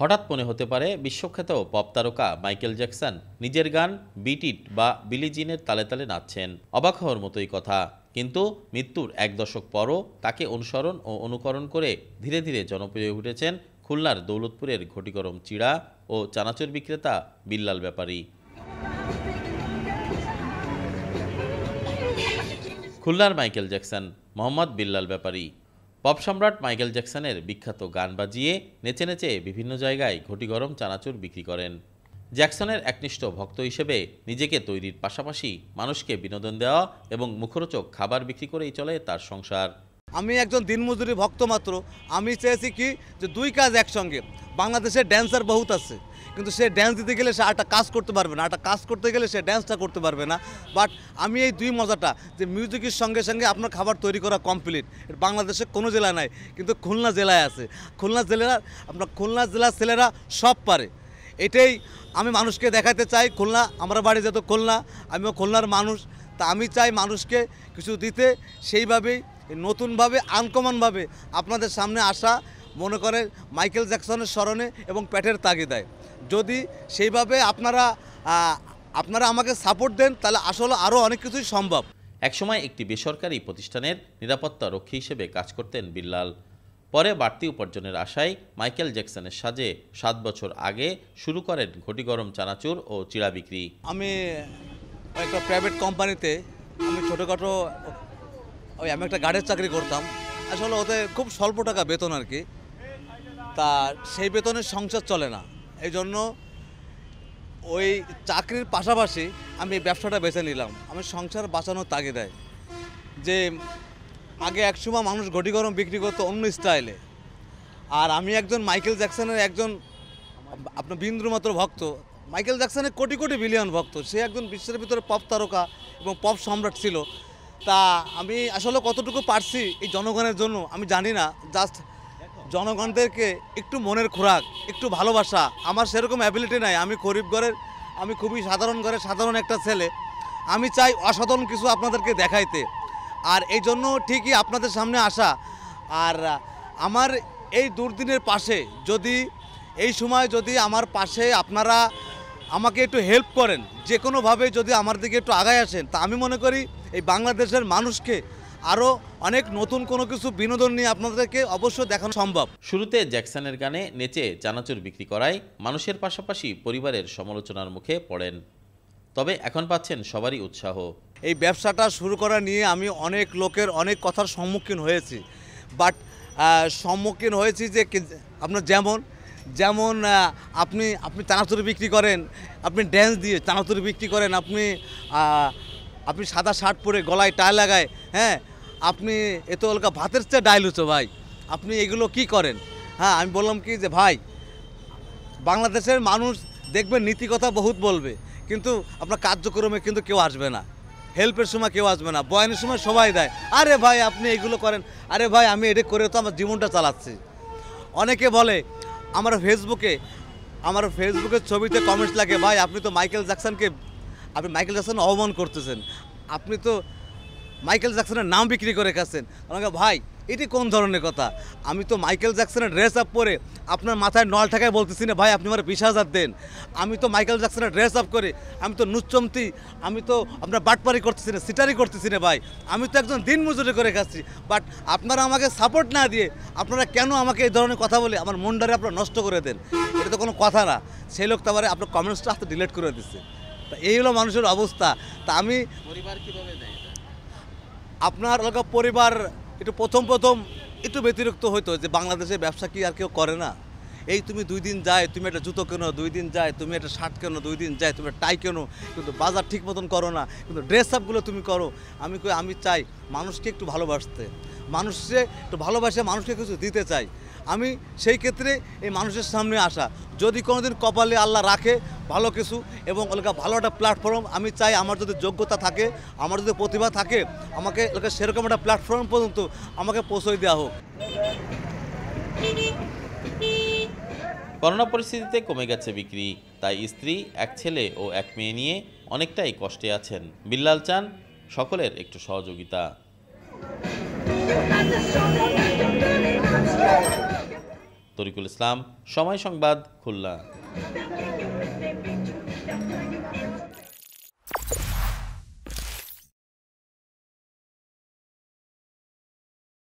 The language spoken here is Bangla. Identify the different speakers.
Speaker 1: হঠাৎ মনে হতে পারে বিশ্বখ্যাত পপ তারকা মাইকেল জ্যাকসন নিজের গান বিটিট বা বিলিজিনের তালে তালে নাচছেন। অবাক হওয়ার মতোই কথা। কিন্তু মৃত্যুর এক দশক পরও তাকে অনুসরণ ও অনুকরণ করে ধীরে ধীরে জনপ্রিয় উঠেছেন খুলনার দৌলতপুরের ঘটিগরম চিড়া ও চানাচুর বিক্রেতা বিল্লাল ব্যাপারী। খুলনার Michael Jackson, Mohammad Billal Bepari. Pop সম্রাট মাইকেল জ্যাকসনের বিখ্যাত গান বাজিয়ে নেচে নেচে বিভিন্ন জায়গায় ঘটি গরম চানাচুর বিক্রি করেন। জ্যাকসনের একনিষ্ঠ ভক্ত হিসেবে নিজেকে তৈরির পাশাপাশি মানুষকে বিনোদন দেওয়া এবং মুখরোচক খাবার বিক্রি করেই চলে তার সংসার।
Speaker 2: আমি একজন দিনমজুরি ভক্ত মাত্র। আমি চেয়েছি কি যে দুই কাজ একসঙ্গে। বাংলাদেশে ড্যান্সার বহুত আছে। কিন্তু সে ড্যান্স দিতে গেলে সে একটা কাজ করতে পারবে না একটা কাজ করতে গেলে সে ড্যান্সটা করতে পারবে না। বাট আমি এই দুই মজাটা, যে মিউজিকের সঙ্গে সঙ্গে আপনার খাবার তৈরি করা কমপ্লিট বাংলাদেশে কোনো জেলায় নাই, কিন্তু খুলনা জেলায় আছে। খুলনা জেলার, আপনার খুলনা জেলার ছেলেরা সব পারে। এটাই আমি মানুষকে দেখাতে চাই, খুলনা, আমার বাড়ি যেত খুলনা, আমিও খুলনার মানুষ, তা আমি চাই মানুষকে কিছু দিতে, সেইভাবেই নতুনভাবে আনকমনভাবে আপনাদের সামনে আসা, মনে করে মাইকেল জ্যাকসনের স্মরণে এবং প্যাটের তাগিদায়। যদি সেইভাবে আপনারা আপনারা আমাকে সাপোর্ট দেন তাহলে আসলে আরও অনেক কিছুই সম্ভব।
Speaker 1: একসময় একটি বেসরকারি প্রতিষ্ঠানের নিরাপত্তা রক্ষী হিসেবে কাজ করতেন বিল্লাল। পরে বাড়তি উপার্জনের আশায় মাইকেল জ্যাকসনের সাজে সাত বছর আগে শুরু করেন ঘটি গরম চানাচুর ও চিড়া বিক্রি।
Speaker 2: আমি একটা প্রাইভেট কোম্পানিতে আমি ছোটোখাটো ওই আমি একটা গার্ডের চাকরি করতাম। আসলে ওতে খুব স্বল্প টাকা বেতন আর কি। তা সেই বেতনের সংসার চলে না। এই জন্য ওই চাকরির পাশাপাশি আমি ব্যবসাটা বেছে নিলাম। আমি সংসার বাঁচানোর তাগিদায়। যে আগে একসময় মানুষ ঘটি গরম বিক্রি করতো অন্য স্টাইলে। আর আমি একজন মাইকেল জ্যাকসনের একজন আপনার বিন্দুমাত্র ভক্ত। মাইকেল জ্যাকসনের কোটি কোটি বিলিয়ন ভক্ত। সে একজন বিশ্বের ভিতরে পপ তারকা এবং পপ সম্রাট ছিল। তা আমি আসলে কতটুকু পারছি এই জনগণের জন্য আমি জানি না। জাস্ট জনগণদেরকে একটু মনের খোরাক, একটু ভালোবাসা। আমার সেরকম অ্যাবিলিটি নাই। আমি গরিব ঘরের, আমি খুবই সাধারণ ঘরের সাধারণ একটা ছেলে। আমি চাই অসাধারণ কিছু আপনাদেরকে দেখাইতে। আর এই জন্য ঠিকই আপনাদের সামনে আসা। আর আমার এই দুর্দিনের পাশে যদি, এই সময় যদি আমার পাশে আপনারা আমাকে একটু হেল্প করেন যে কোনোভাবে যদি আমার দিকে একটু আগায় আসেন, তা আমি মনে করি এই বাংলাদেশের মানুষকে আরও অনেক নতুন কোনো কিছু বিনোদন নিয়ে আপনাদেরকে অবশ্যই দেখানো সম্ভব।
Speaker 1: শুরুতে জ্যাকসনের গানে নেচে চানাচুর বিক্রি করায় মানুষের পাশাপাশি পরিবারের সমালোচনার মুখে পড়েন। তবে এখন পাচ্ছেন সবারই উৎসাহ।
Speaker 2: এই ব্যবসাটা শুরু করা নিয়ে আমি অনেক লোকের অনেক কথার সম্মুখীন হয়েছি। বাট সম্মুখীন হয়েছি যে আপনার যেমন যেমন আপনি আপনি চানাচুরি বিক্রি করেন আপনি ড্যান্স দিয়ে চানাচুরি বিক্রি করেন আপনি আপনি সাদা শার্ট পরে গলায় টায় লাগায় হ্যাঁ আপনি এত অলকা ভাতের চেয়ে ডাইল হচ্ছে ভাই। আপনি এগুলো কি করেন? হ্যাঁ আমি বললাম কি যে, ভাই, বাংলাদেশের মানুষ দেখবেন নীতি কথা বহুত বলবে, কিন্তু আপনার কার্যক্রমে কিন্তু কেউ আসবে না। হেল্পের সময় কেউ আসবে না, বয়ানের সময় সবাই দেয়। আরে ভাই, আপনি এগুলো করেন। আরে ভাই, আমি এটা করে তো আমার জীবনটা চালাচ্ছি। অনেকে বলে, আমার ফেসবুকে, আমার ফেসবুকের ছবিতে কমেন্টস লাগে, ভাই, আপনি তো মাইকেল জ্যাকসনকে আপনি মাইকেল জ্যাকসন অবমান করতেছেন। আপনি তো মাইকেল জ্যাকসনের নাম বিক্রি করে খাচ্ছেন। আমাকে ভাই, এটি কোন ধরনের কথা? আমি তো মাইকেল জ্যাকসনের ড্রেস আপ পরে আপনার মাথায় নল ঠাকায় বলতেছি না, ভাই, আপনি আমার বিশ হাজার দেন। আমি তো মাইকেল জ্যাকসনের ড্রেস আপ করে, আমি তো নুচ্চমতি আমি তো আপনার বাটপারি করতেছি না, সিটারি করতেছি না, ভাই। আমি তো একজন দিন মজুরি করে খাচ্ছি। বাট আপনারা আমাকে সাপোর্ট না দিয়ে আপনারা কেন আমাকে এই ধরনের কথা বলে আমার মনটারে আপনারা নষ্ট করে দেন? এটা তো কোনো কথা না। সেই লোক তো আপনার কমেন্টসটা হাতে ডিলিট করে দিচ্ছে তা এই হলো মানুষের অবস্থা। তা আমি
Speaker 1: পরিবার কীভাবে দেয়?
Speaker 2: আপনার এলাকা পরিবার একটু প্রথম প্রথম একটু ব্যতিরিক্ত হইতো যে বাংলাদেশে ব্যবসা কি আর কেউ করে না। এই তুমি দুই দিন যায়, তুমি একটা জুতো কেনো, দুই দিন যায়, তুমি একটা শার্ট কেনো, দুই দিন যায়, তুমি টাই কেনো, কিন্তু বাজার ঠিক মতন করো না, কিন্তু ড্রেস আপগুলো তুমি করো। আমি আমি চাই মানুষকে একটু ভালোবাসতে। মানুষকে একটু ভালোবাসে, মানুষকে কিছু দিতে চাই। আমি সেই ক্ষেত্রে এই মানুষের সামনে আসা। যদি কোনোদিন কপালে আল্লাহ রাখে, ভালো কিছু এবং এলাকা ভালো একটা প্ল্যাটফর্ম আমি চাই আমার যদি যোগ্যতা থাকে, আমার যদি প্রতিভা থাকে, আমাকে এলাকা সেরকম একটা প্ল্যাটফর্ম পর্যন্ত আমাকে পৌঁছে দেওয়া হোক।
Speaker 1: করোনা পরিস্থিতিতে কমে গেছে বিক্রি, তাই স্ত্রী, এক ছেলে ও এক মেয়ে নিয়ে অনেকটাই কষ্টে আছেন। বিল্লাল চান সকলের একটু সহযোগিতা। তরিকুল ইসলাম সময় সংবাদ খুলনা।